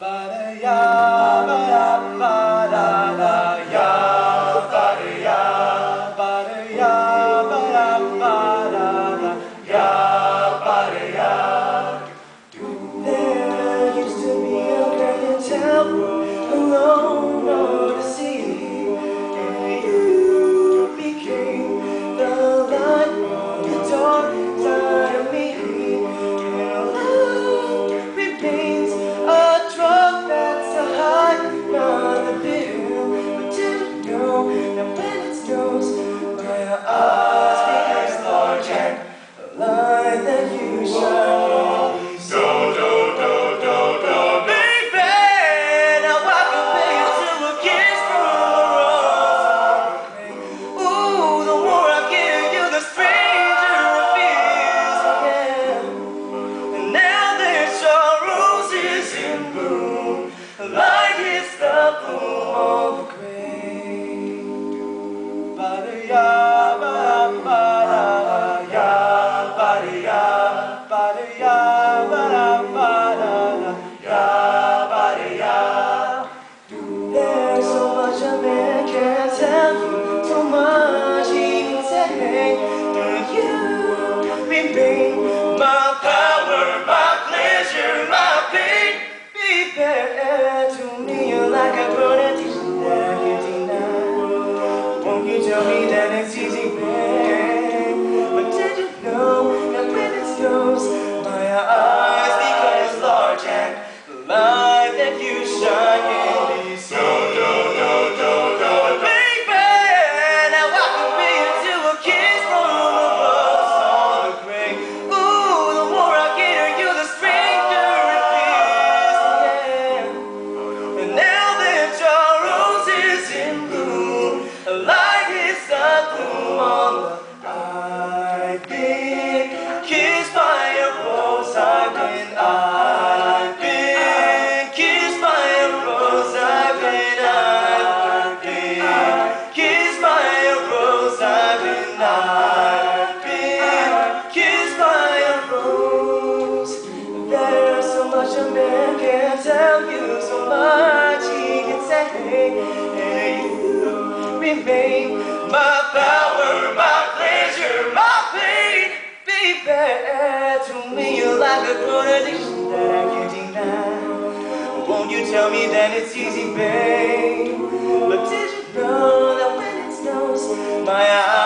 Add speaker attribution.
Speaker 1: remain. My power, tell me that it's easy, babe? But did you know that when it snows, my eyes